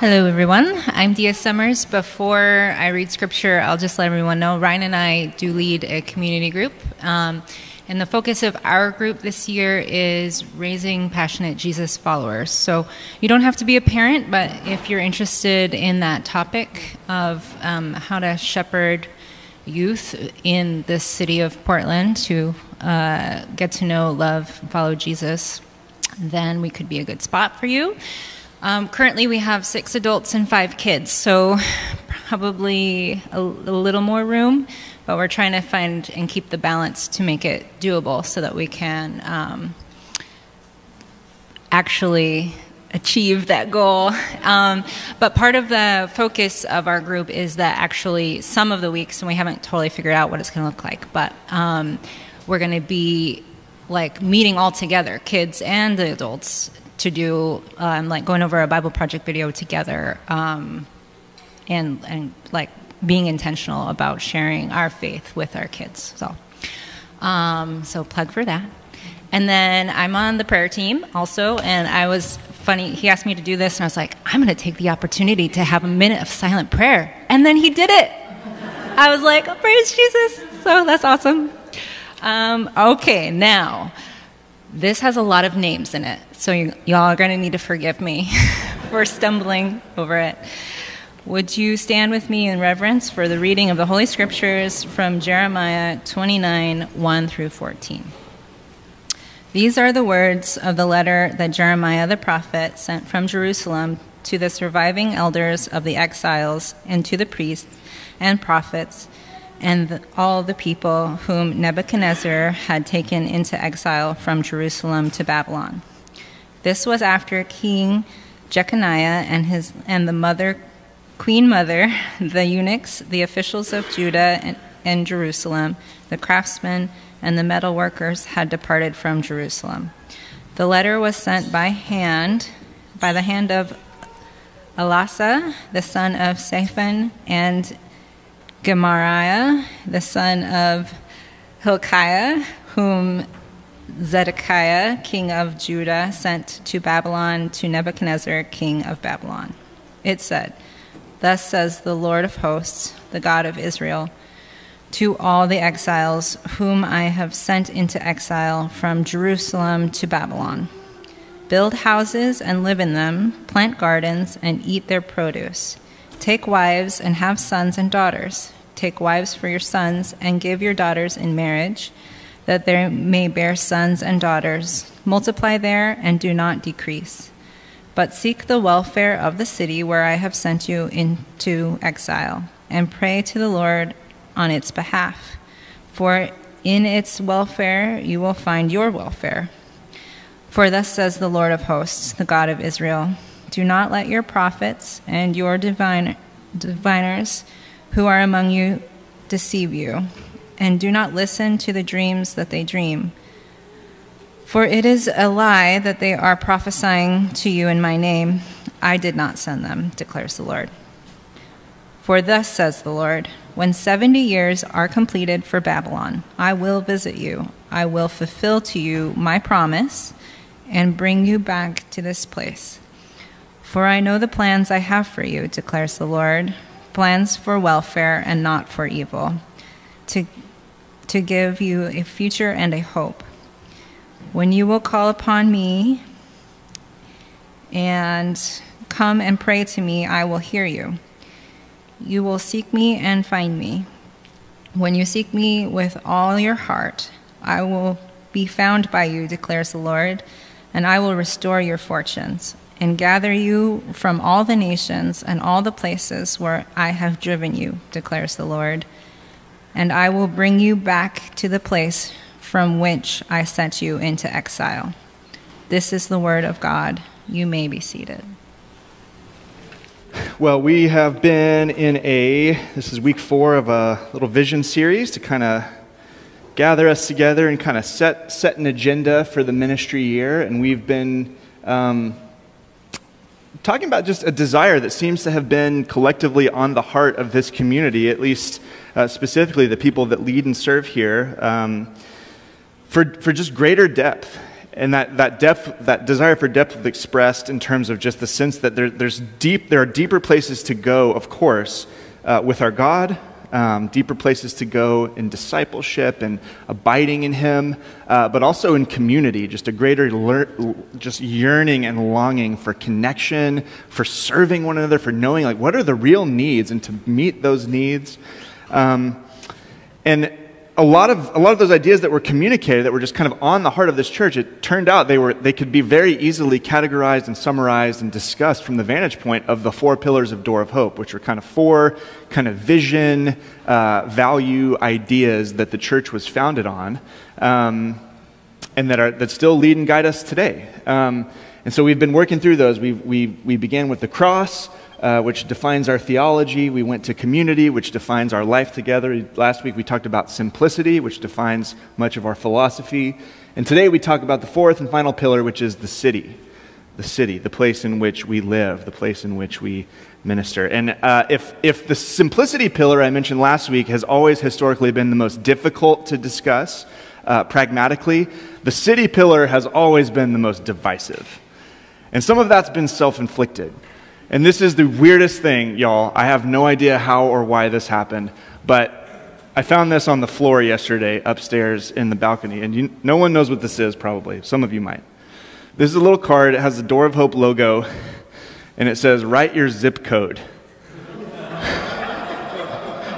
Hello, everyone. I'm Dia Summers. Before I read scripture, I'll just let everyone know Ryan and I do lead a community group. Um, and the focus of our group this year is raising passionate Jesus followers. So you don't have to be a parent, but if you're interested in that topic of um, how to shepherd youth in the city of Portland to uh, get to know, love, follow Jesus, then we could be a good spot for you. Um, currently, we have six adults and five kids, so probably a, a, little more room, but we're trying to find and keep the balance to make it doable so that we can um, actually achieve that goal. Um, but part of the focus of our group is that actually some of the weeks, and we haven't totally figured out what it's going to look like, but um, we're going to be like meeting all together, kids and the adults, to do um, like going over a Bible project video together, um, and and like being intentional about sharing our faith with our kids. So, um, so plug for that. And then I'm on the prayer team also, and I was funny. He asked me to do this, and I was like, I'm going to take the opportunity to have a minute of silent prayer, and then he did it. I was like, oh, praise Jesus! So that's awesome. Um, okay, now this has a lot of names in it, so y'all are going to need to forgive me for stumbling over it. Would you stand with me in reverence for the reading of the Holy Scriptures from Jeremiah 29 1 through 14? These are the words of the letter that Jeremiah the prophet sent from Jerusalem to the surviving elders of the exiles and to the priests and prophets and the, all the people whom Nebuchadnezzar had taken into exile from Jerusalem to Babylon. This was after King Jeconiah and his and the mother queen mother, the eunuchs, the officials of Judah and, and Jerusalem, the craftsmen and the metal workers had departed from Jerusalem. The letter was sent by hand by the hand of Elasah, the son of Shaphan, and Gemariah, the son of Hilkiah, whom Zedekiah, king of Judah, sent to Babylon to Nebuchadnezzar, king of Babylon. It said, Thus says the Lord of hosts, the God of Israel, to all the exiles whom I have sent into exile from Jerusalem to Babylon Build houses and live in them, plant gardens and eat their produce. Take wives and have sons and daughters. Take wives for your sons and give your daughters in marriage, that they may bear sons and daughters. Multiply there and do not decrease. But seek the welfare of the city where I have sent you into exile, and pray to the Lord on its behalf. For in its welfare you will find your welfare. For thus says the Lord of hosts, the God of Israel do not let your prophets and your divine, diviners who are among you deceive you, and do not listen to the dreams that they dream. For it is a lie that they are prophesying to you in my name. I did not send them, declares the Lord. For thus says the Lord When seventy years are completed for Babylon, I will visit you. I will fulfill to you my promise and bring you back to this place. For I know the plans I have for you, declares the Lord plans for welfare and not for evil, to, to give you a future and a hope. When you will call upon me and come and pray to me, I will hear you. You will seek me and find me. When you seek me with all your heart, I will be found by you, declares the Lord, and I will restore your fortunes and gather you from all the nations and all the places where I have driven you, declares the Lord. And I will bring you back to the place from which I sent you into exile. This is the word of God. You may be seated. Well, we have been in a, this is week four of a little vision series to kind of gather us together and kind of set, set an agenda for the ministry year. And we've been um, talking about just a desire that seems to have been collectively on the heart of this community, at least uh, specifically the people that lead and serve here, um, for, for just greater depth. And that, that depth, that desire for depth expressed in terms of just the sense that there, there's deep, there are deeper places to go, of course, uh, with our God, um, deeper places to go in discipleship and abiding in Him, uh, but also in community, just a greater lear- just yearning and longing for connection, for serving one another, for knowing like what are the real needs and to meet those needs. Um, and a lot of a lot of those ideas that were communicated that were just kind of on the heart of this church it turned out they were they could be very easily categorized and summarized and discussed from the vantage point of the four pillars of door of hope which are kind of four kind of vision uh, value ideas that the church was founded on um, and that are that still lead and guide us today. Um, and so we've been working through those. We we, we began with the cross uh, which defines our theology. We went to community, which defines our life together. Last week we talked about simplicity, which defines much of our philosophy. And today we talk about the fourth and final pillar, which is the city. The city, the place in which we live, the place in which we minister. And uh, if, if the simplicity pillar I mentioned last week has always historically been the most difficult to discuss uh, pragmatically, the city pillar has always been the most divisive. And some of that's been self inflicted. And this is the weirdest thing, y'all. I have no idea how or why this happened, but I found this on the floor yesterday upstairs in the balcony, and you, no one knows what this is, probably. Some of you might. This is a little card. It has the Door of Hope logo, and it says, Write your zip code.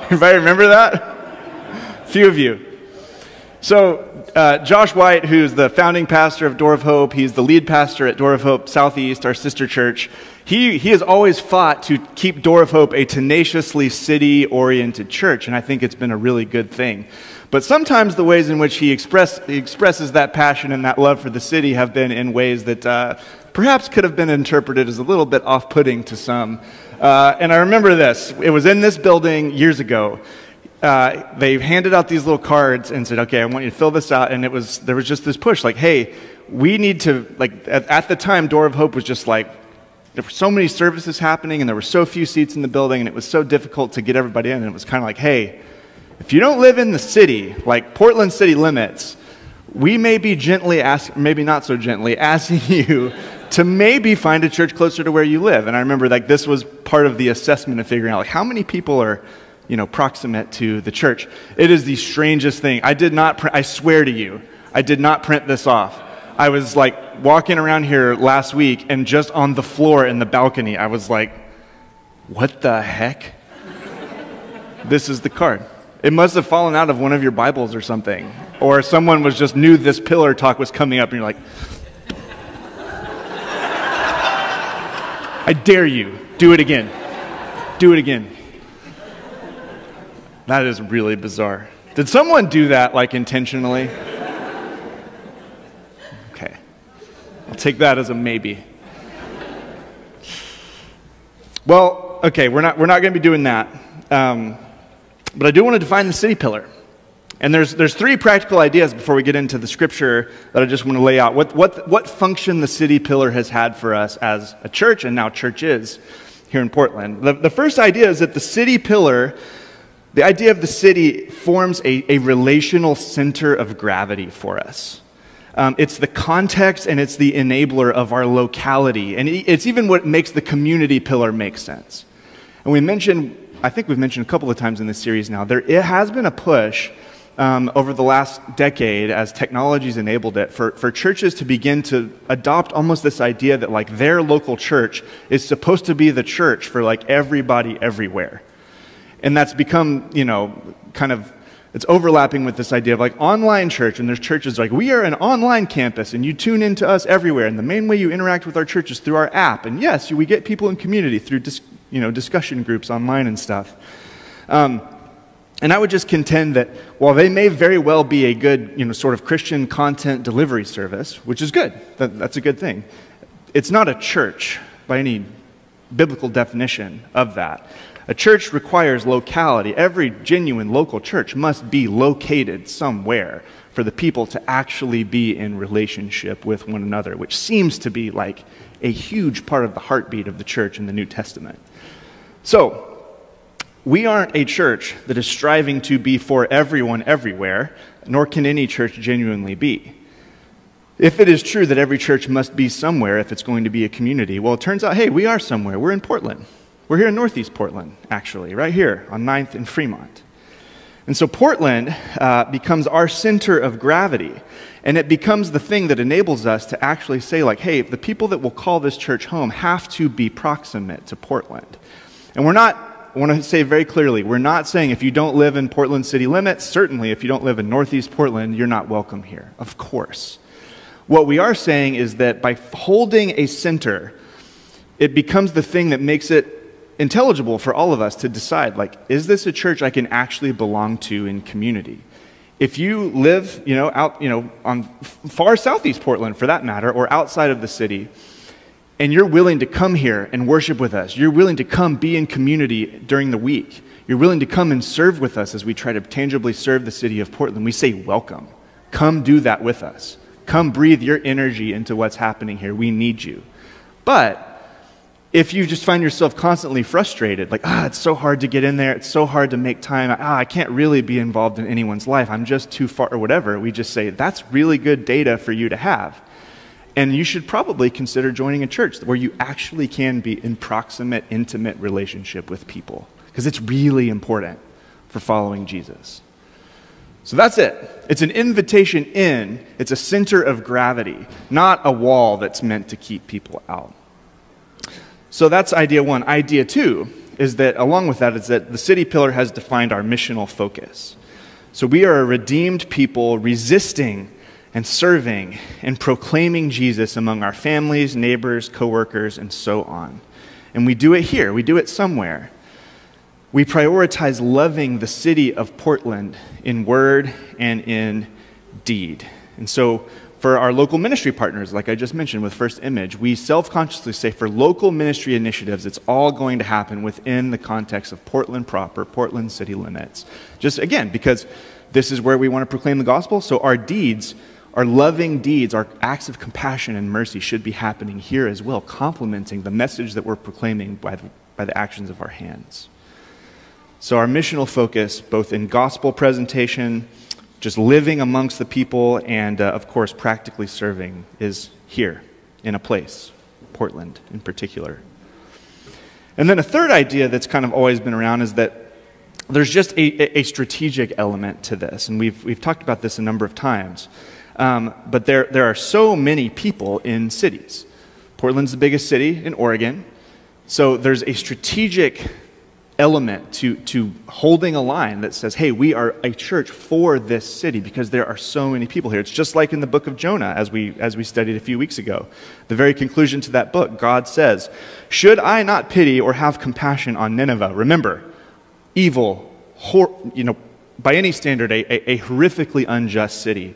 Everybody remember that? Few of you. So, uh, Josh White, who's the founding pastor of Door of Hope, he's the lead pastor at Door of Hope Southeast, our sister church. He, he has always fought to keep Door of Hope a tenaciously city oriented church, and I think it's been a really good thing. But sometimes the ways in which he, express, he expresses that passion and that love for the city have been in ways that uh, perhaps could have been interpreted as a little bit off putting to some. Uh, and I remember this. It was in this building years ago. Uh, they handed out these little cards and said, "Okay, I want you to fill this out." And it was there was just this push, like, "Hey, we need to like." At, at the time, Door of Hope was just like there were so many services happening and there were so few seats in the building and it was so difficult to get everybody in. And it was kind of like, hey, if you don't live in the city, like Portland city limits, we may be gently asking, maybe not so gently, asking you to maybe find a church closer to where you live. And I remember like this was part of the assessment of figuring out like how many people are, you know, proximate to the church. It is the strangest thing. I did not, pr- I swear to you, I did not print this off. I was like walking around here last week and just on the floor in the balcony, I was like, what the heck? this is the card. It must have fallen out of one of your Bibles or something. Or someone was just knew this pillar talk was coming up and you're like, I dare you, do it again. Do it again. That is really bizarre. Did someone do that like intentionally? I'll take that as a maybe. Well, okay, we're not, we're not going to be doing that. Um, but I do want to define the city pillar. And there's, there's three practical ideas before we get into the scripture that I just want to lay out. What, what, what function the city pillar has had for us as a church, and now church is here in Portland. The, the first idea is that the city pillar, the idea of the city, forms a, a relational center of gravity for us. Um, it's the context and it's the enabler of our locality. And it's even what makes the community pillar make sense. And we mentioned, I think we've mentioned a couple of times in this series now, there it has been a push um, over the last decade as technology's enabled it for, for churches to begin to adopt almost this idea that like their local church is supposed to be the church for like everybody everywhere. And that's become, you know, kind of it's overlapping with this idea of like online church, and there's churches like, we are an online campus, and you tune into us everywhere, and the main way you interact with our church is through our app. And yes, we get people in community through dis- you know, discussion groups online and stuff. Um, and I would just contend that while they may very well be a good, you know, sort of Christian content delivery service, which is good, that, that's a good thing, it's not a church by any biblical definition of that. A church requires locality. Every genuine local church must be located somewhere for the people to actually be in relationship with one another, which seems to be like a huge part of the heartbeat of the church in the New Testament. So, we aren't a church that is striving to be for everyone everywhere, nor can any church genuinely be. if it is true that every church must be somewhere if it's going to be a community, well, it turns out, hey, we are somewhere. We're in Portland. We're here in Northeast Portland, actually, right here on 9th and Fremont. And so Portland uh, becomes our center of gravity. And it becomes the thing that enables us to actually say, like, hey, the people that will call this church home have to be proximate to Portland. And we're not, I want to say very clearly, we're not saying if you don't live in Portland city limits, certainly if you don't live in Northeast Portland, you're not welcome here. Of course. What we are saying is that by holding a center, it becomes the thing that makes it intelligible for all of us to decide like is this a church i can actually belong to in community? If you live you know out you know on far southeast portland for that matter or outside of the city and you're willing to come here and worship with us you're willing to come be in community during the week you're willing to come and serve with us as we try to tangibly serve the city of portland we say welcome. Come do that with us. Come breathe your energy into what's happening here. We need you. But if you just find yourself constantly frustrated, like, ah, it's so hard to get in there, it's so hard to make time, ah, I can't really be involved in anyone's life, I'm just too far, or whatever, we just say, that's really good data for you to have. And you should probably consider joining a church where you actually can be in proximate, intimate relationship with people, because it's really important for following Jesus. So that's it. It's an invitation in, it's a center of gravity, not a wall that's meant to keep people out. So that's idea one. Idea two is that, along with that, is that the city pillar has defined our missional focus. So we are a redeemed people resisting and serving and proclaiming Jesus among our families, neighbors, coworkers, and so on. And we do it here, we do it somewhere. We prioritize loving the city of Portland in word and in deed. And so for our local ministry partners, like I just mentioned with First Image, we self consciously say for local ministry initiatives, it's all going to happen within the context of Portland proper, Portland city limits. Just again, because this is where we want to proclaim the gospel, so our deeds, our loving deeds, our acts of compassion and mercy should be happening here as well, complementing the message that we're proclaiming by the, by the actions of our hands. So, our missional focus, both in gospel presentation, just living amongst the people and, uh, of course, practically serving is here in a place, Portland in particular. And then a third idea that's kind of always been around is that there's just a, a strategic element to this. And we've, we've talked about this a number of times. Um, but there, there are so many people in cities. Portland's the biggest city in Oregon. So there's a strategic element to, to holding a line that says, hey, we are a church for this city because there are so many people here. It's just like in the book of Jonah, as we, as we studied a few weeks ago. The very conclusion to that book, God says, Should I not pity or have compassion on Nineveh? Remember, evil, hor- you know, by any standard, a, a, a horrifically unjust city.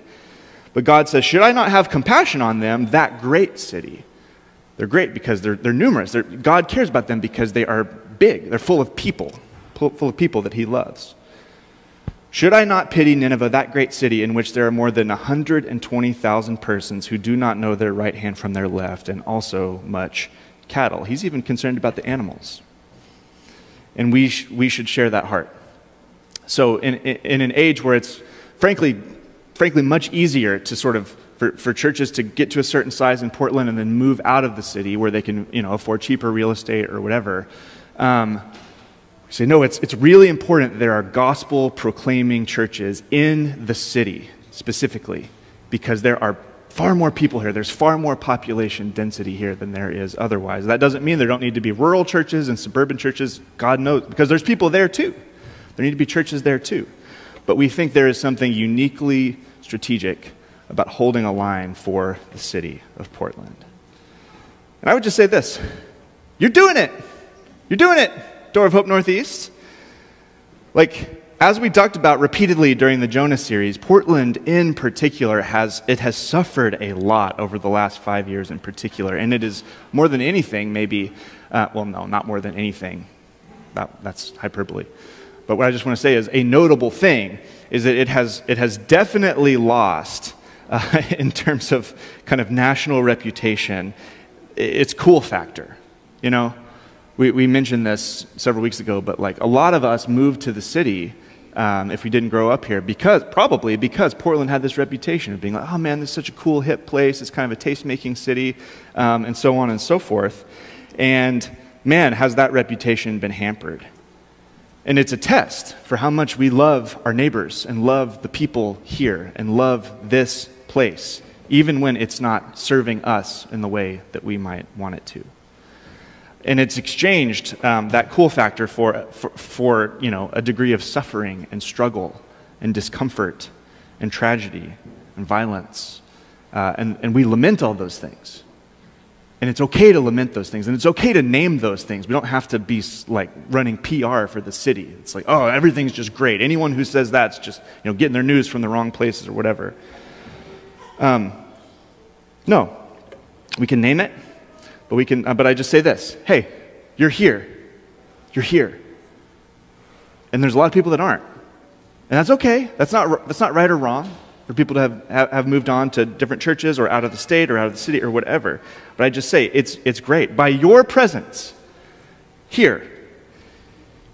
But God says, Should I not have compassion on them, that great city? They're great because they're, they're numerous. They're, God cares about them because they are big, they're full of people, full of people that he loves. Should I not pity Nineveh, that great city in which there are more than 120,000 persons who do not know their right hand from their left, and also much cattle? He's even concerned about the animals. And we, sh- we should share that heart. So, in, in an age where it's frankly, frankly much easier to sort of for, for churches to get to a certain size in Portland and then move out of the city where they can you know, afford cheaper real estate or whatever, um, say, no, it's, it's really important that there are gospel proclaiming churches in the city specifically because there are far more people here. There's far more population density here than there is otherwise. That doesn't mean there don't need to be rural churches and suburban churches. God knows, because there's people there too. There need to be churches there too. But we think there is something uniquely strategic about holding a line for the city of Portland. And I would just say this you're doing it. You're doing it, Door of Hope Northeast. Like, as we talked about repeatedly during the Jonah series, Portland in particular has it has suffered a lot over the last five years in particular, and it is more than anything, maybe, uh, well, no, not more than anything. That, that's hyperbole. But what I just want to say is a notable thing is that it has it has definitely lost uh, in terms of kind of national reputation its cool factor. You know, we, we mentioned this several weeks ago, but like a lot of us moved to the city um, if we didn't grow up here, because probably because Portland had this reputation of being like, oh man, this is such a cool, hip place. It's kind of a taste-making city, um, and so on and so forth. And man, has that reputation been hampered? And it's a test for how much we love our neighbors and love the people here and love this place, even when it's not serving us in the way that we might want it to and it's exchanged um, that cool factor for, for, for, you know, a degree of suffering and struggle and discomfort and tragedy and violence. Uh, and, and we lament all those things. And it's okay to lament those things. And it's okay to name those things. We don't have to be like running PR for the city. It's like, oh, everything's just great. Anyone who says that's just, you know, getting their news from the wrong places or whatever. Um, no. We can name it. But we can, uh, but I just say this hey, you're here. You're here. And there's a lot of people that aren't. And that's okay. That's not, that's not right or wrong for people to have, have moved on to different churches or out of the state or out of the city or whatever. But I just say it's, it's great. By your presence here,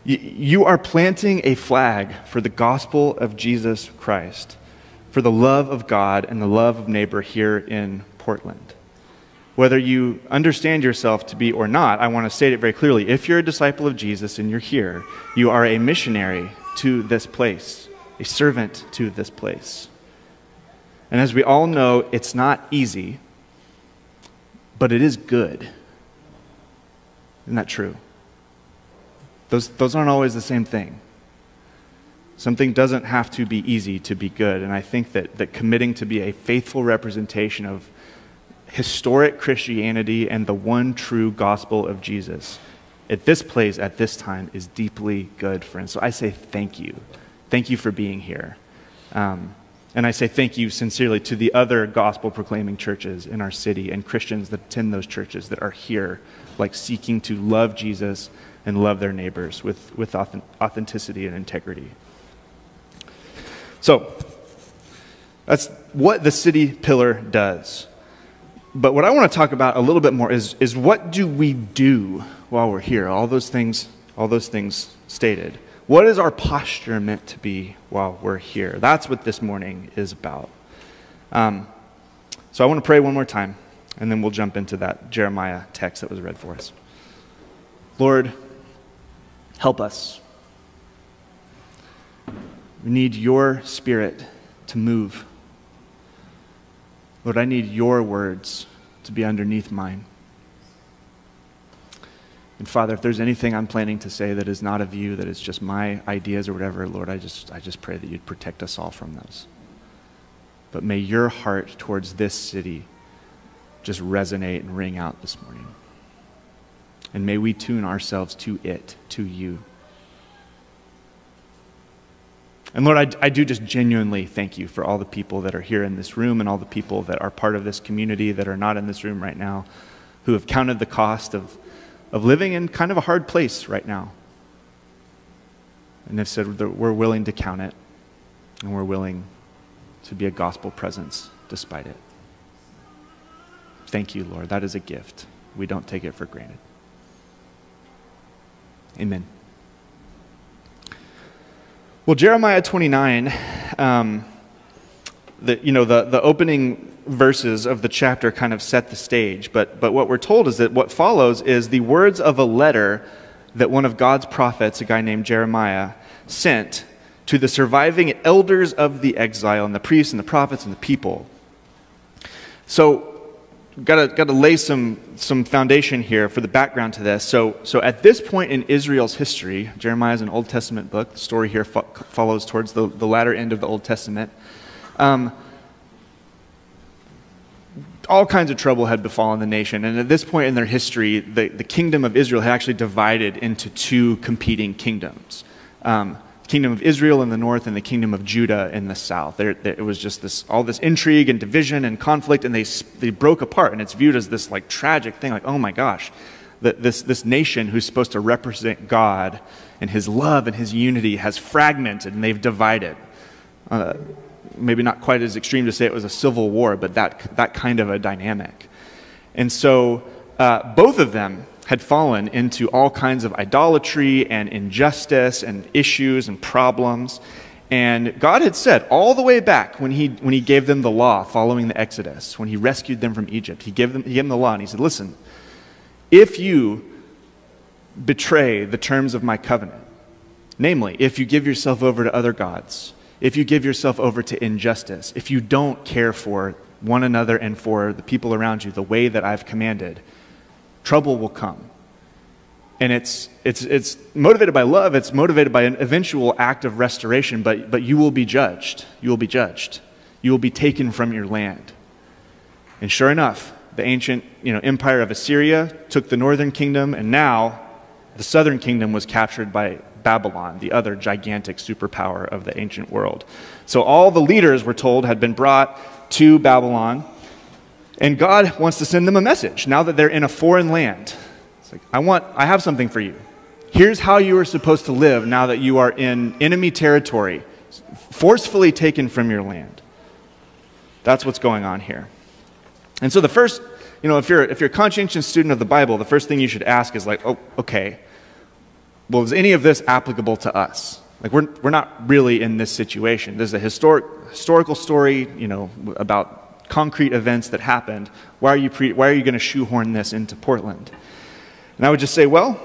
you are planting a flag for the gospel of Jesus Christ, for the love of God and the love of neighbor here in Portland whether you understand yourself to be or not, I want to state it very clearly. If you're a disciple of Jesus and you're here, you are a missionary to this place, a servant to this place. And as we all know, it's not easy, but it is good. Isn't that true? Those, those aren't always the same thing. Something doesn't have to be easy to be good. And I think that, that committing to be a faithful representation of historic Christianity and the one true gospel of Jesus at this place, at this time, is deeply good, friends. So I say thank you. Thank you for being here. Um, and I say thank you sincerely to the other gospel proclaiming churches in our city and Christians that attend those churches that are here, like seeking to love Jesus and love their neighbors with, with authenticity and integrity. So, that's what the city pillar does. But what I want to talk about a little bit more is, is what do we do while we're here? All those things, all those things stated. What is our posture meant to be while we're here? That's what this morning is about. Um, so I want to pray one more time, and then we'll jump into that Jeremiah text that was read for us. Lord, help us. We need your spirit to move Lord, I need your words to be underneath mine. And Father, if there's anything I'm planning to say that is not of you, that is just my ideas or whatever, Lord, I just, I just pray that you'd protect us all from those. But may your heart towards this city just resonate and ring out this morning. And may we tune ourselves to it, to you. And Lord, I, I do just genuinely thank you for all the people that are here in this room and all the people that are part of this community that are not in this room right now, who have counted the cost of, of living in kind of a hard place right now. And have said that we're willing to count it, and we're willing to be a gospel presence despite it. Thank you, Lord. That is a gift. We don't take it for granted. Amen. Well, Jeremiah 29, um, the, you know, the, the opening verses of the chapter kind of set the stage, but, but what we're told is that what follows is the words of a letter that one of God's prophets, a guy named Jeremiah, sent to the surviving elders of the exile and the priests and the prophets and the people. So got to got to lay some some foundation here for the background to this. So so at this point in Israel's history, Jeremiah is an Old Testament book. The story here fo- follows towards the, the latter end of the Old Testament. Um, all kinds of trouble had befallen the nation, and at this point in their history, the, the kingdom of Israel had actually divided into two competing kingdoms. Um, kingdom of Israel in the north and the kingdom of Judah in the south. There, there, it was just this, all this intrigue and division and conflict, and they, they broke apart. And it's viewed as this like tragic thing, like, oh my gosh, that this, this nation who's supposed to represent God and his love and his unity has fragmented and they've divided. Uh, maybe not quite as extreme to say it was a civil war, but that, that kind of a dynamic. And so uh, both of them had fallen into all kinds of idolatry and injustice and issues and problems. And God had said all the way back when he, when he gave them the law following the Exodus, when he rescued them from Egypt, he gave them, he gave them the law and he said, Listen, if you betray the terms of my covenant, namely, if you give yourself over to other gods, if you give yourself over to injustice, if you don't care for one another and for the people around you the way that I've commanded, trouble will come. And it's, it's, it's motivated by love, it's motivated by an eventual act of restoration, but, but you will be judged. You will be judged. You will be taken from your land. And sure enough, the ancient you know, empire of Assyria took the northern kingdom, and now the southern kingdom was captured by Babylon, the other gigantic superpower of the ancient world. So all the leaders, we're told, had been brought to Babylon, and God wants to send them a message now that they're in a foreign land. It's like, I want, I have something for you. Here's how you are supposed to live now that you are in enemy territory, forcefully taken from your land. That's what's going on here. And so the first, you know, if you're, if you're a conscientious student of the Bible, the first thing you should ask is like, oh, okay, well, is any of this applicable to us? Like, we're, we're not really in this situation. There's a historic, historical story, you know, about concrete events that happened. Why are you, pre- why are you going to shoehorn this into Portland? And I would just say, well,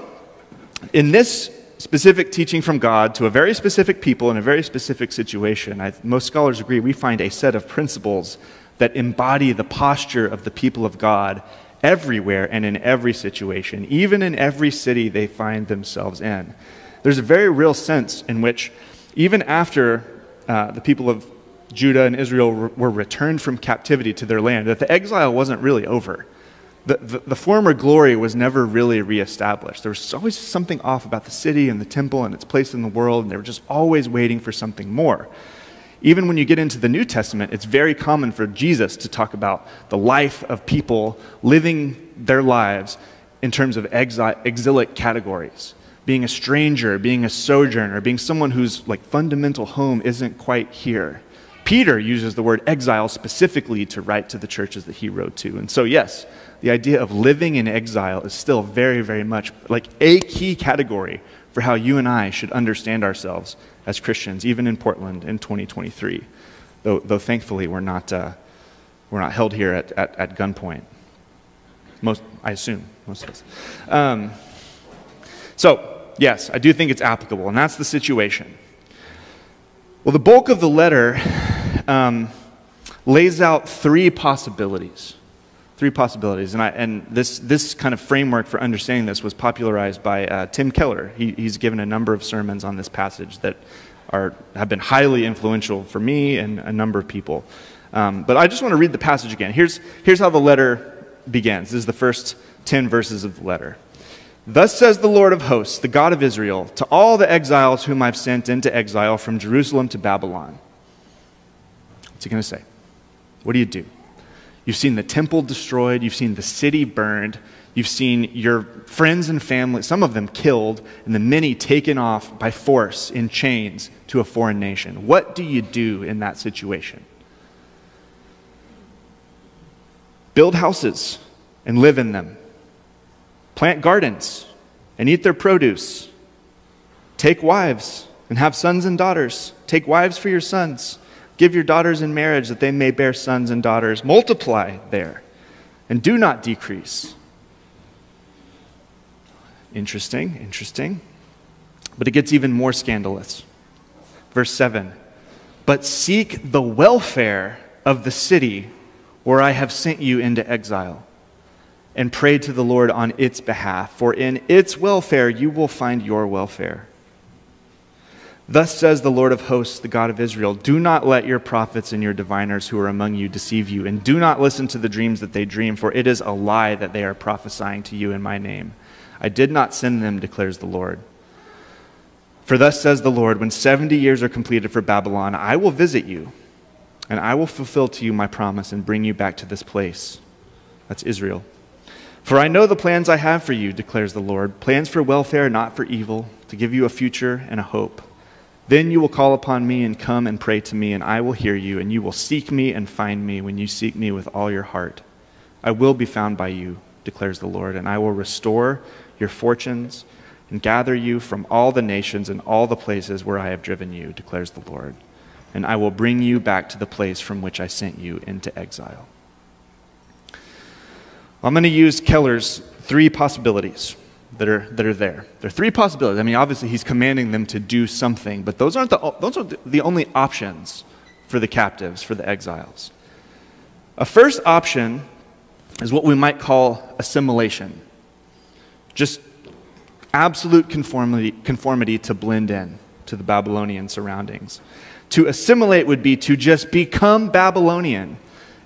in this specific teaching from God to a very specific people in a very specific situation, I, most scholars agree we find a set of principles that embody the posture of the people of God everywhere and in every situation, even in every city they find themselves in. There's a very real sense in which, even after uh, the people of Judah and Israel were returned from captivity to their land, that the exile wasn't really over. The, the, the, former glory was never really reestablished. There was always something off about the city and the temple and its place in the world, and they were just always waiting for something more. Even when you get into the New Testament, it's very common for Jesus to talk about the life of people living their lives in terms of exi- exilic categories being a stranger, being a sojourner, being someone whose like fundamental home isn't quite here. Peter uses the word exile specifically to write to the churches that he wrote to. And so, yes, the idea of living in exile is still very, very much like a key category for how you and I should understand ourselves as Christians, even in Portland in 2023. Though, though thankfully, we're not, uh, we're not held here at, at, at, gunpoint. Most, I assume, most of us. Um, so, yes, I do think it's applicable, and that's the situation. Well, the bulk of the letter um, lays out three possibilities three possibilities. And, I, and this, this kind of framework for understanding this was popularized by uh, Tim Keller. He, he's given a number of sermons on this passage that are, have been highly influential for me and a number of people. Um, but I just want to read the passage again. Here's, here's how the letter begins. This is the first 10 verses of the letter. Thus says the Lord of hosts, the God of Israel, to all the exiles whom I've sent into exile from Jerusalem to Babylon. What's he going to say? What do you do? You've seen the temple destroyed. You've seen the city burned. You've seen your friends and family, some of them killed, and the many taken off by force in chains to a foreign nation. What do you do in that situation? Build houses and live in them, plant gardens and eat their produce, take wives and have sons and daughters, take wives for your sons Give your daughters in marriage that they may bear sons and daughters. Multiply there and do not decrease. Interesting, interesting. But it gets even more scandalous. Verse 7 But seek the welfare of the city where I have sent you into exile, and pray to the Lord on its behalf, for in its welfare you will find your welfare. Thus says the Lord of hosts, the God of Israel Do not let your prophets and your diviners who are among you deceive you, and do not listen to the dreams that they dream, for it is a lie that they are prophesying to you in my name. I did not send them, declares the Lord. For thus says the Lord When 70 years are completed for Babylon, I will visit you, and I will fulfill to you my promise and bring you back to this place. That's Israel. For I know the plans I have for you, declares the Lord plans for welfare, not for evil, to give you a future and a hope. Then you will call upon me and come and pray to me, and I will hear you, and you will seek me and find me when you seek me with all your heart. I will be found by you, declares the Lord, and I will restore your fortunes, and gather you from all the nations and all the places where I have driven you, declares the Lord. And I will bring you back to the place from which I sent you into exile. I'm going to use Keller's three possibilities that are, that are there. There are three possibilities. I mean, obviously, he's commanding them to do something, but those aren't the, those aren't the only options for the captives, for the exiles. A first option is what we might call assimilation. Just absolute conformity, conformity to blend in to the Babylonian surroundings. To assimilate would be to just become Babylonian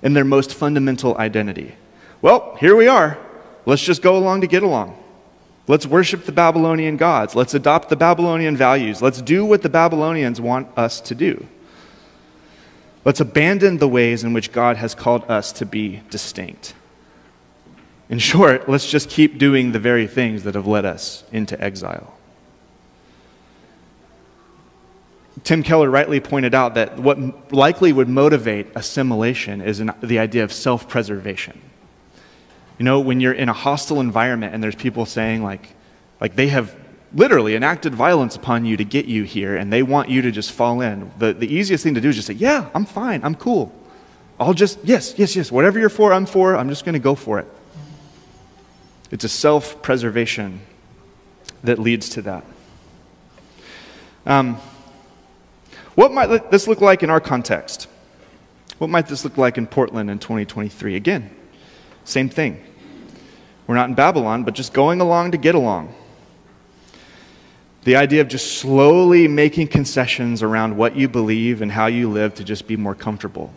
in their most fundamental identity. Well, here we are. Let's just go along to get along. Let's worship the Babylonian gods. Let's adopt the Babylonian values. Let's do what the Babylonians want us to do. Let's abandon the ways in which God has called us to be distinct. In short, let's just keep doing the very things that have led us into exile. Tim Keller rightly pointed out that what likely would motivate assimilation is an, the idea of self preservation. You know, when you're in a hostile environment and there's people saying, like, like they have literally enacted violence upon you to get you here and they want you to just fall in, the, the easiest thing to do is just say, Yeah, I'm fine, I'm cool. I'll just, yes, yes, yes, whatever you're for, I'm for, I'm just going to go for it. It's a self preservation that leads to that. Um, what might this look like in our context? What might this look like in Portland in 2023? Again, same thing. We're not in Babylon, but just going along to get along. The idea of just slowly making concessions around what you believe and how you live to just be more comfortable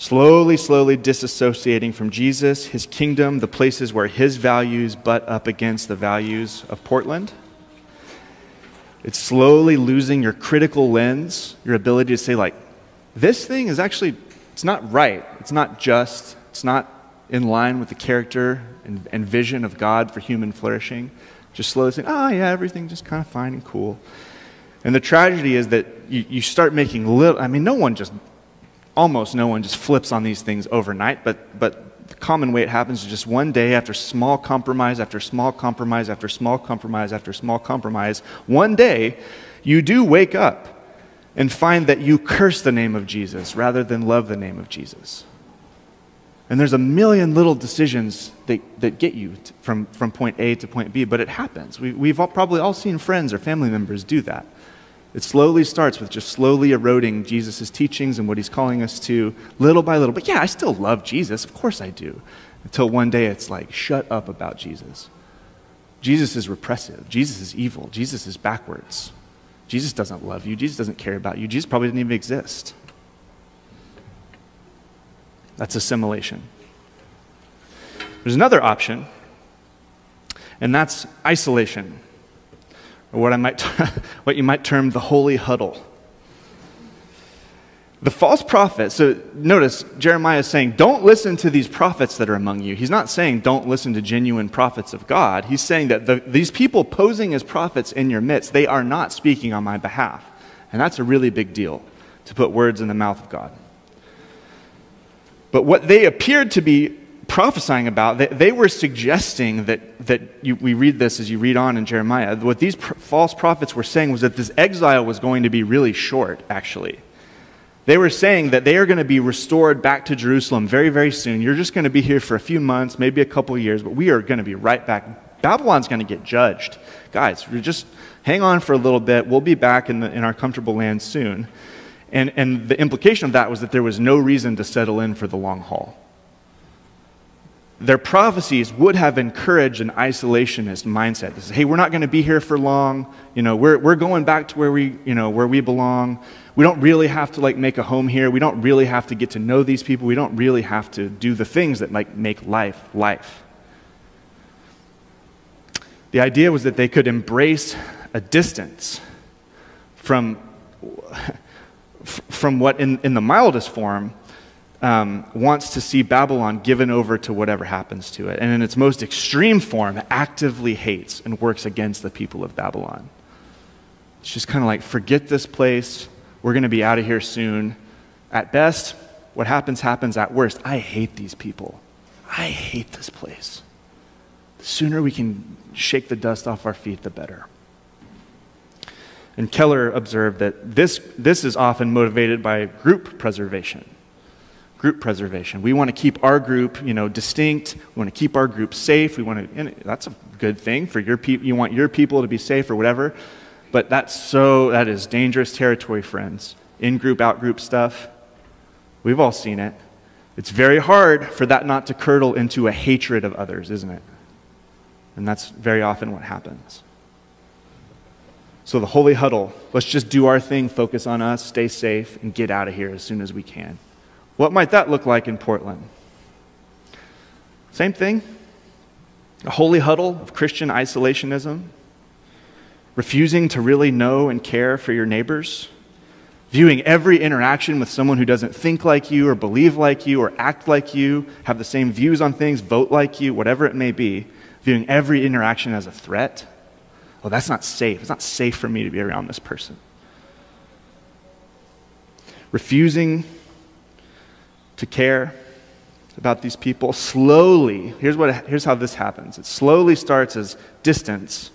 slowly, slowly disassociating from Jesus, his kingdom, the places where his values butt up against the values of Portland. It's slowly losing your critical lens, your ability to say, like, this thing is actually, it's not right. It's not just. It's not in line with the character and, and vision of God for human flourishing. Just slowly saying, oh, yeah, everything's just kind of fine and cool. And the tragedy is that you, you start making little, I mean, no one just almost no one just flips on these things overnight, but, but the common way it happens is just one day after small compromise after small compromise after small compromise after small compromise, one day you do wake up and find that you curse the name of Jesus rather than love the name of Jesus. And there's a million little decisions that, that get you t- from, from point A to point B, but it happens. We, we've all, probably all seen friends or family members do that. It slowly starts with just slowly eroding Jesus' teachings and what he's calling us to, little by little. But yeah, I still love Jesus. Of course I do. Until one day it's like, shut up about Jesus. Jesus is repressive. Jesus is evil. Jesus is backwards. Jesus doesn't love you. Jesus doesn't care about you. Jesus probably didn't even exist. That's assimilation. There's another option, and that's isolation or what, I might what you might term the holy huddle. The false prophet, so notice Jeremiah is saying, don't listen to these prophets that are among you. He's not saying don't listen to genuine prophets of God. He's saying that the, these people posing as prophets in your midst, they are not speaking on my behalf. And that's a really big deal to put words in the mouth of God. But what they appeared to be prophesying about, they, they were suggesting that, that you, we read this as you read on in Jeremiah. What these pr- false prophets were saying was that this exile was going to be really short, actually. They were saying that they are going to be restored back to Jerusalem very, very soon. You're just going to be here for a few months, maybe a couple years, but we are going to be right back. Babylon's going to get judged. Guys, we just hang on for a little bit. We'll be back in, the, in our comfortable land soon. And, and the implication of that was that there was no reason to settle in for the long haul their prophecies would have encouraged an isolationist mindset. This is, hey, we're not going to be here for long. You know, we're, we're going back to where we, you know, where we belong. We don't really have to like make a home here. We don't really have to get to know these people. We don't really have to do the things that like make life life. The idea was that they could embrace a distance from, from what in, in the mildest form um, wants to see Babylon given over to whatever happens to it. And in its most extreme form, actively hates and works against the people of Babylon. It's just kind of like, forget this place. We're going to be out of here soon. At best, what happens, happens. At worst, I hate these people. I hate this place. The sooner we can shake the dust off our feet, the better. And Keller observed that this, this is often motivated by group preservation. Group preservation. We want to keep our group, you know, distinct. We want to keep our group safe. We want to, that's a good thing for your people. You want your people to be safe or whatever. But that's so, that is dangerous territory, friends. In group, out group stuff. We've all seen it. It's very hard for that not to curdle into a hatred of others, isn't it? And that's very often what happens. So, the holy huddle, let's just do our thing, focus on us, stay safe, and get out of here as soon as we can. What might that look like in Portland? Same thing. A holy huddle of Christian isolationism, refusing to really know and care for your neighbors, viewing every interaction with someone who doesn't think like you or believe like you or act like you, have the same views on things, vote like you, whatever it may be, viewing every interaction as a threat oh, that's not safe. It's not safe for me to be around this person. Refusing to care about these people slowly, here's, what, here's how this happens it slowly starts as distance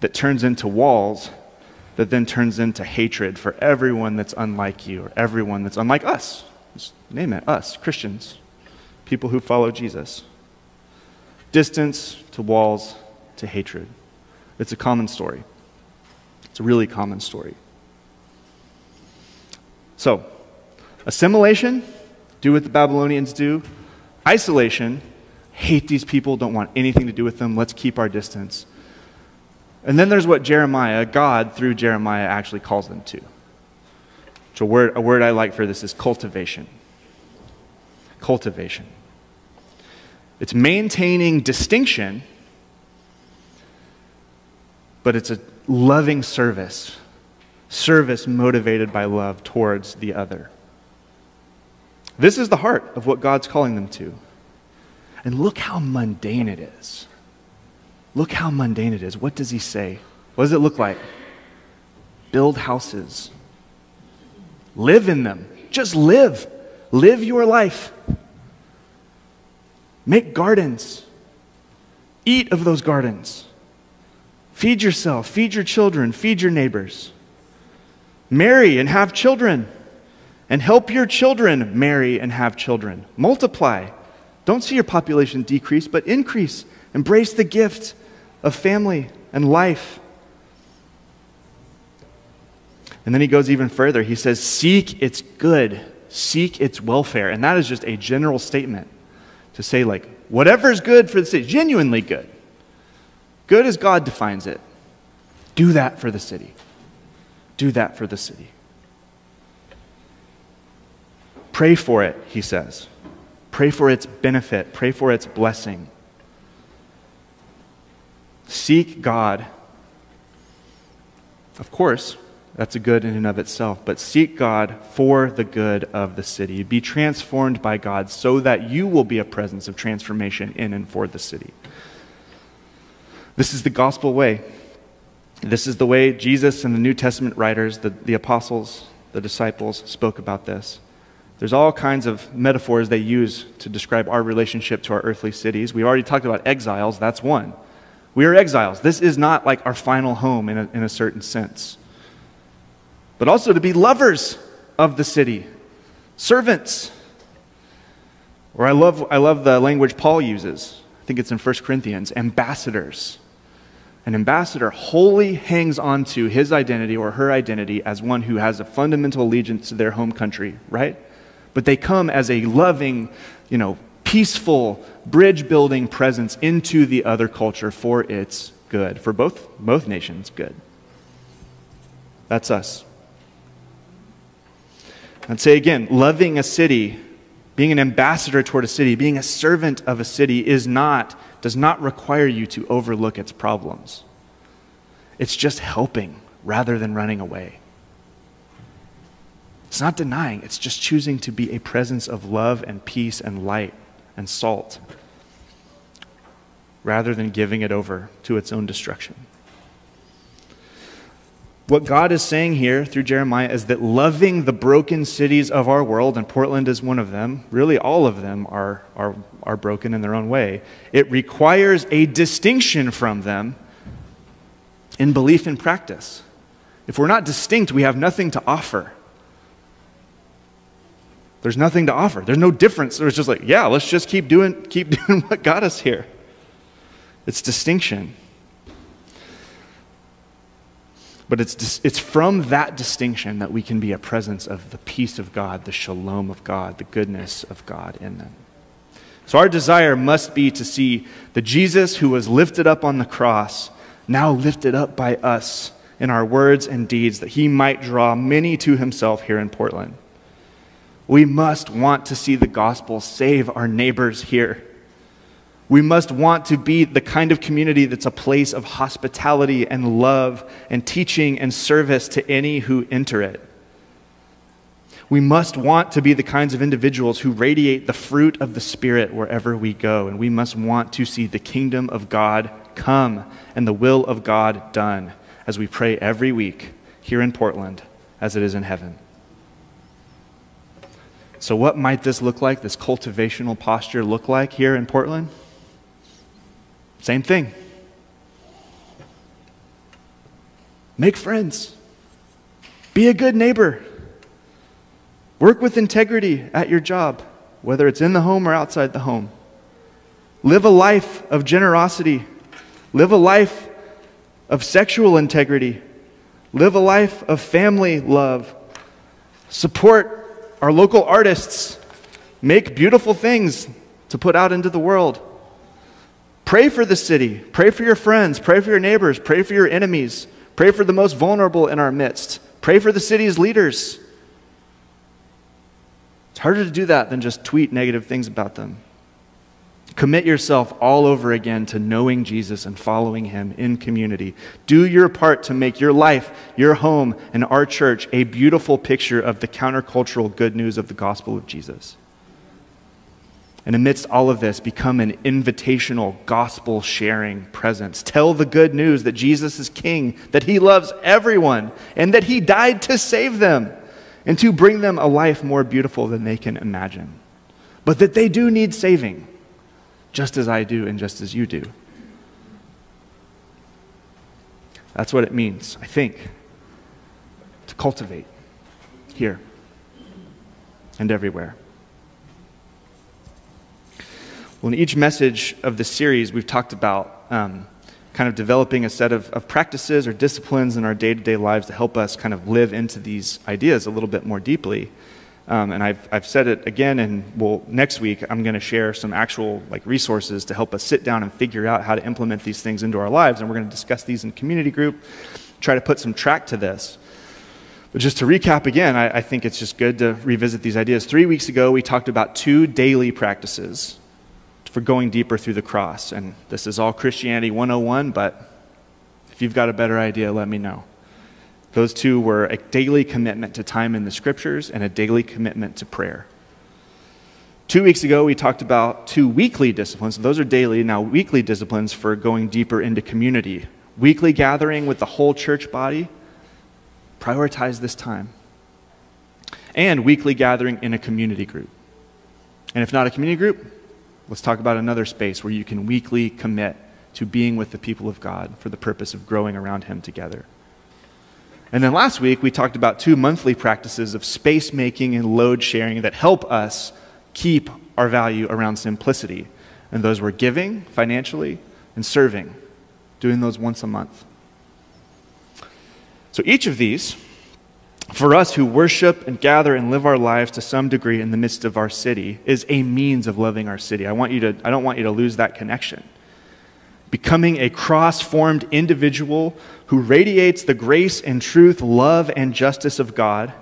that turns into walls that then turns into hatred for everyone that's unlike you or everyone that's unlike us. Just name it us, Christians, people who follow Jesus. Distance to walls to hatred. It's a common story. It's a really common story. So, assimilation, do what the Babylonians do. Isolation, hate these people, don't want anything to do with them, let's keep our distance. And then there's what Jeremiah, God through Jeremiah, actually calls them to. So a word, a word I like for this is cultivation. Cultivation. It's maintaining distinction but it's a loving service, service motivated by love towards the other. This is the heart of what God's calling them to. And look how mundane it is. Look how mundane it is. What does he say? What does it look like? Build houses, live in them. Just live. Live your life. Make gardens. Eat of those gardens. Feed yourself, feed your children, feed your neighbors. Marry and have children. And help your children marry and have children. Multiply. Don't see your population decrease, but increase. Embrace the gift of family and life. And then he goes even further. He says, Seek its good, seek its welfare. And that is just a general statement to say, like, whatever is good for the city, genuinely good. Good as God defines it. Do that for the city. Do that for the city. Pray for it, he says. Pray for its benefit. Pray for its blessing. Seek God. Of course, that's a good in and of itself, but seek God for the good of the city. Be transformed by God so that you will be a presence of transformation in and for the city. This is the gospel way. This is the way Jesus and the New Testament writers, the, the apostles, the disciples, spoke about this. There's all kinds of metaphors they use to describe our relationship to our earthly cities. We've already talked about exiles, that's one. We are exiles. This is not like our final home in a, in a certain sense. But also to be lovers of the city, servants. Or I love, I love the language Paul uses. I think it's in 1 Corinthians ambassadors. An ambassador wholly hangs on to his identity or her identity as one who has a fundamental allegiance to their home country, right? But they come as a loving, you know, peaceful, bridge building presence into the other culture for its good, for both, both nations' good. That's us. I'd say again, loving a city, being an ambassador toward a city, being a servant of a city is not does not require you to overlook its problems. It's just helping rather than running away. It's not denying, it's just choosing to be a presence of love and peace and light and salt rather than giving it over to its own destruction. What God is saying here through Jeremiah is that loving the broken cities of our world, and Portland is one of them, really all of them are, are, are broken in their own way, it requires a distinction from them in belief and practice. If we're not distinct, we have nothing to offer. There's nothing to offer. There's no difference. It's just like, yeah, let's just keep doing, keep doing what got us here. It's distinction. But it's, it's from that distinction that we can be a presence of the peace of God, the shalom of God, the goodness of God in them. So our desire must be to see the Jesus who was lifted up on the cross, now lifted up by us in our words and deeds, that he might draw many to himself here in Portland. We must want to see the gospel save our neighbors here. We must want to be the kind of community that's a place of hospitality and love and teaching and service to any who enter it. We must want to be the kinds of individuals who radiate the fruit of the Spirit wherever we go. And we must want to see the kingdom of God come and the will of God done as we pray every week here in Portland as it is in heaven. So, what might this look like, this cultivational posture look like here in Portland? Same thing. Make friends, be a good neighbor, work with integrity at your job, whether it's in the home or outside the home. Live a life of generosity, live a life of sexual integrity, live a life of family love, support our local artists make beautiful things to put out into the world. Pray for the city. Pray for your friends. Pray for your neighbors. Pray for your enemies. Pray for the most vulnerable in our midst. Pray for the city's leaders. It's harder to do that than just tweet negative things about them. Commit yourself all over again to knowing Jesus and following him in community. Do your part to make your life, your home, and our church a beautiful picture of the countercultural good news of the gospel of Jesus. And amidst all of this, become an invitational gospel sharing presence. Tell the good news that Jesus is king, that he loves everyone, and that he died to save them and to bring them a life more beautiful than they can imagine. But that they do need saving just as I do and just as you do. That's what it means, I think, to cultivate here and everywhere. Well, in each message of the series, we've talked about um, kind of developing a set of, of practices or disciplines in our day to day lives to help us kind of live into these ideas a little bit more deeply. Um, and I've, I've said it again, and well, next week I'm going to share some actual like resources to help us sit down and figure out how to implement these things into our lives. And we're going to discuss these in community group, try to put some track to this. But just to recap again, I, I think it's just good to revisit these ideas. Three weeks ago, we talked about two daily practices for going deeper through the cross. And this is all Christianity 101, but if you've got a better idea, let me know. Those two were a daily commitment to time in the scriptures and a daily commitment to prayer. Two weeks ago, we talked about two weekly disciplines. Those are daily, now weekly disciplines for going deeper into community. Weekly gathering with the whole church body. Prioritize this time. And weekly gathering in a community group. And if not a community group, let's talk about another space where you can weekly commit to being with the people of God for the purpose of growing around Him together. And then last week, we talked about two monthly practices of space making and load sharing that help us keep our value around simplicity. And those were giving financially and serving, doing those once a month. So each of these, for us who worship and gather and live our lives to some degree in the midst of our city, is a means of loving our city. I, want you to, I don't want you to lose that connection becoming a cross formed individual who radiates the grace and truth, love and justice of God,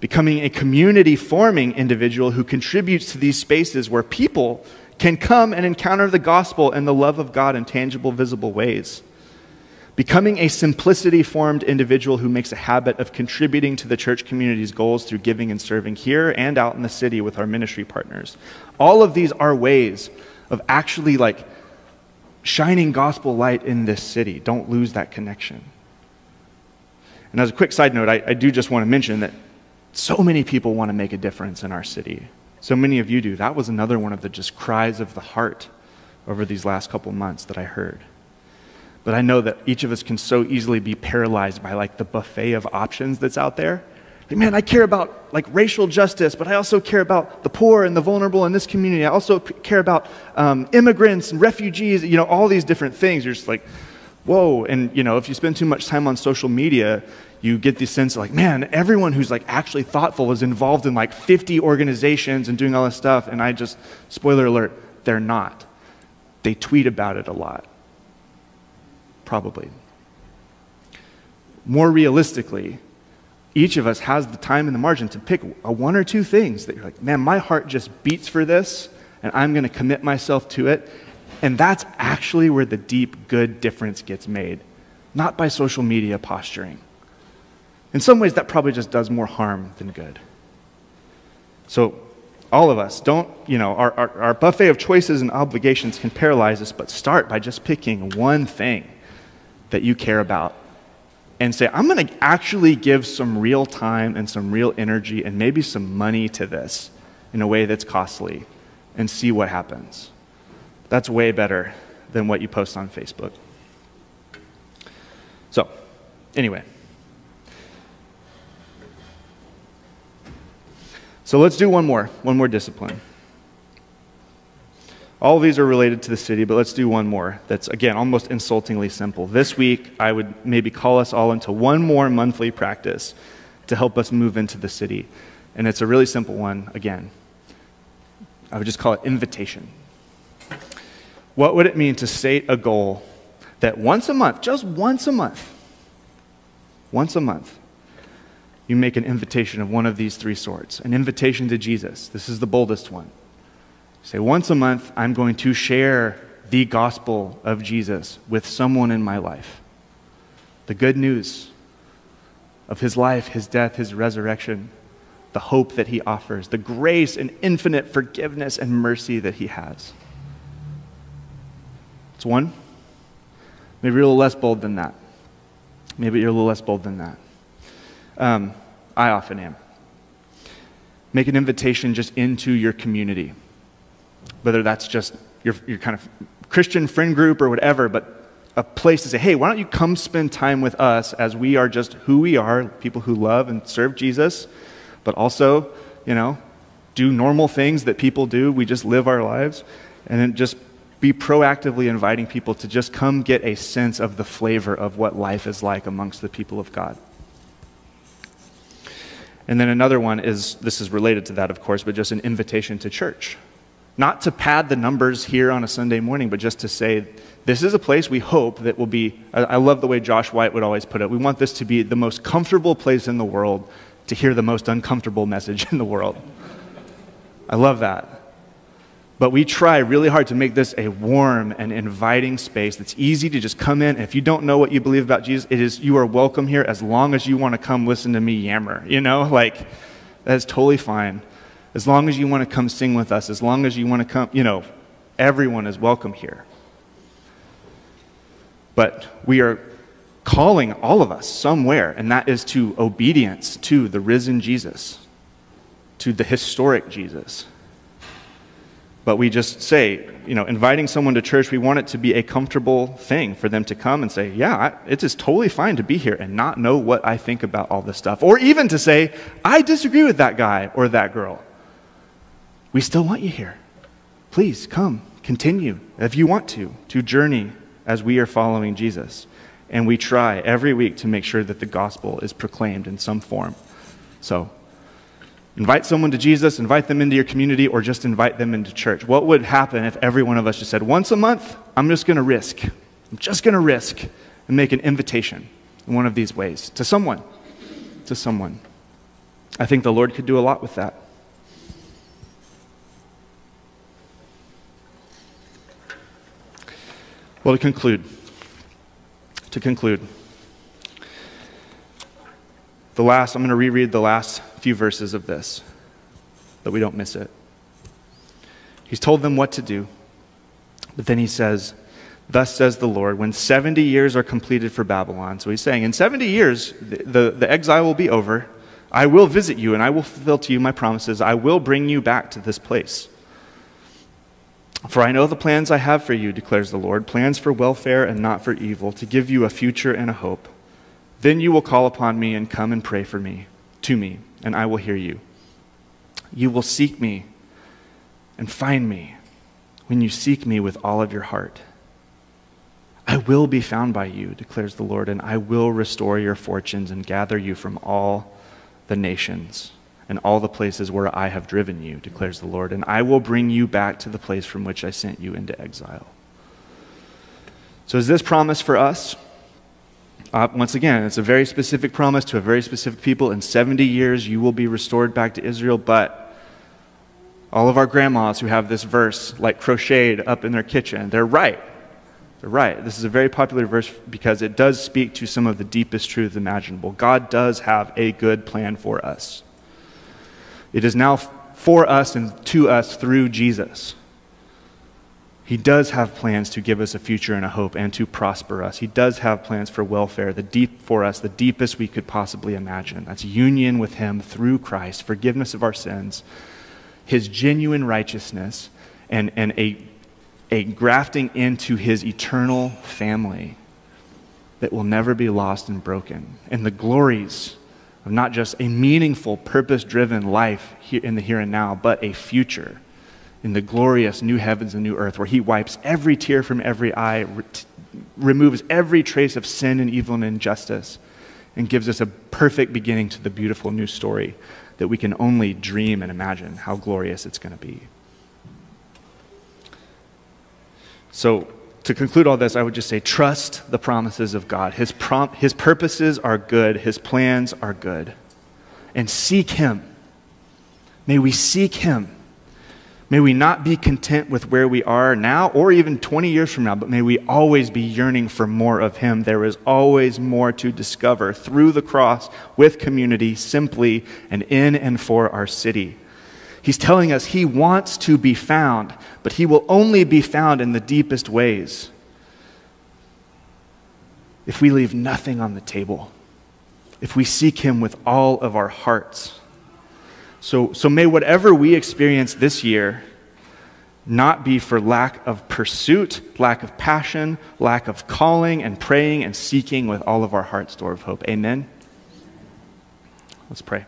becoming a community forming individual who contributes to these spaces where people can come and encounter the gospel and the love of God in tangible, visible ways. Becoming a simplicity formed individual who makes a habit of contributing to the church community's goals through giving and serving here and out in the city with our ministry partners. All of these are ways of actually like shining gospel light in this city. Don't lose that connection. And as a quick side note, I, I do just want to mention that so many people want to make a difference in our city. So many of you do. That was another one of the just cries of the heart over these last couple months that I heard. But I know that each of us can so easily be paralyzed by like the buffet of options that's out there. Like, man, I care about like racial justice, but I also care about the poor and the vulnerable in this community. I also care about um, immigrants and refugees. You know, all these different things. You're just like, whoa. And you know, if you spend too much time on social media, you get the sense of like, man, everyone who's like actually thoughtful is involved in like 50 organizations and doing all this stuff. And I just, spoiler alert, they're not. They tweet about it a lot. Probably. More realistically, each of us has the time and the margin to pick a one or two things that you're like, man, my heart just beats for this, and I'm going to commit myself to it. And that's actually where the deep, good difference gets made, not by social media posturing. In some ways, that probably just does more harm than good. So, all of us, don't, you know, our, our, our buffet of choices and obligations can paralyze us, but start by just picking one thing that you care about and say, I'm going to actually give some real time and some real energy and maybe some money to this in a way that's costly and see what happens. That's way better than what you post on Facebook. So, anyway. So let's do one more, one more discipline. All of these are related to the city, but let's do one more that's, again, almost insultingly simple. This week, I would maybe call us all into one more monthly practice to help us move into the city. And it's a really simple one, again. I would just call it invitation. What would it mean to state a goal that once a month, just once a month, once a month, you make an invitation of one of these three sorts an invitation to Jesus. This is the boldest one. Say, once a month, I'm going to share the gospel of Jesus with someone in my life. The good news of his life, his death, his resurrection, the hope that he offers, the grace and infinite forgiveness and mercy that he has. It's one. Maybe you're a little less bold than that. Maybe you're a little less bold than that. Um, I often am. Make an invitation just into your community, whether that's just your, your kind of Christian friend group or whatever, but a place to say, hey, why don't you come spend time with us as we are just who we are, people who love and serve Jesus, but also, you know, do normal things that people do. We just live our lives. And then just be proactively inviting people to just come get a sense of the flavor of what life is like amongst the people of God. And then another one is this is related to that, of course, but just an invitation to church. Not to pad the numbers here on a Sunday morning, but just to say, this is a place we hope that will be. I love the way Josh White would always put it. We want this to be the most comfortable place in the world to hear the most uncomfortable message in the world. I love that. But we try really hard to make this a warm and inviting space that's easy to just come in. if you don't know what you believe about Jesus, it is you are welcome here as long as you want to come listen to me yammer. You know, like that's totally fine. As long as you want to come sing with us, as long as you want to come, you know, everyone is welcome here. But we are calling all of us somewhere, and that is to obedience to the risen Jesus, to the historic Jesus. But we just say, you know, inviting someone to church, we want it to be a comfortable thing for them to come and say, yeah, it is totally fine to be here and not know what I think about all this stuff. Or even to say, I disagree with that guy or that girl. We still want you here. Please come, continue, if you want to, to journey as we are following Jesus. And we try every week to make sure that the gospel is proclaimed in some form. So, Invite someone to Jesus, invite them into your community, or just invite them into church. What would happen if every one of us just said, once a month, I'm just going to risk. I'm just going to risk and make an invitation in one of these ways to someone. To someone. I think the Lord could do a lot with that. Well, to conclude, to conclude, the last, I'm going to reread the last few verses of this, that we don't miss it. He's told them what to do, but then he says, Thus says the Lord, when 70 years are completed for Babylon. So he's saying, in 70 years, the, the, the, exile will be over. I will visit you and I will fulfill to you my promises. I will bring you back to this place. For I know the plans I have for you, declares the Lord plans for welfare and not for evil, to give you a future and a hope. Then you will call upon me and come and pray for me, to me, and I will hear you. You will seek me and find me when you seek me with all of your heart. I will be found by you, declares the Lord, and I will restore your fortunes and gather you from all the nations and all the places where I have driven you, declares the Lord, and I will bring you back to the place from which I sent you into exile. So, is this promise for us? Uh, once again, it's a very specific promise to a very specific people. In 70 years, you will be restored back to Israel, but all of our grandmas who have this verse like crocheted up in their kitchen, they're right. They're right. This is a very popular verse because it does speak to some of the deepest truths imaginable. God does have a good plan for us. It is now for us and to us through Jesus. He does have plans to give us a future and a hope and to prosper us. He does have plans for welfare, the deep for us, the deepest we could possibly imagine. That's union with him through Christ, forgiveness of our sins, his genuine righteousness, and, and a a grafting into his eternal family that will never be lost and broken. And the glories of not just a meaningful, purpose driven life in the here and now, but a future in the glorious new heavens and new earth where he wipes every tear from every eye, re- removes every trace of sin and evil and injustice, and gives us a perfect beginning to the beautiful new story that we can only dream and imagine how glorious it's going to be. So, to conclude all this, I would just say trust the promises of God. His, prom- his purposes are good, His plans are good. And seek Him. May we seek Him. May we not be content with where we are now or even 20 years from now, but may we always be yearning for more of Him. There is always more to discover through the cross, with community, simply, and in and for our city. He's telling us he wants to be found, but he will only be found in the deepest ways if we leave nothing on the table, if we seek him with all of our hearts. So, so may whatever we experience this year not be for lack of pursuit, lack of passion, lack of calling and praying and seeking with all of our hearts, door of hope. Amen. Let's pray.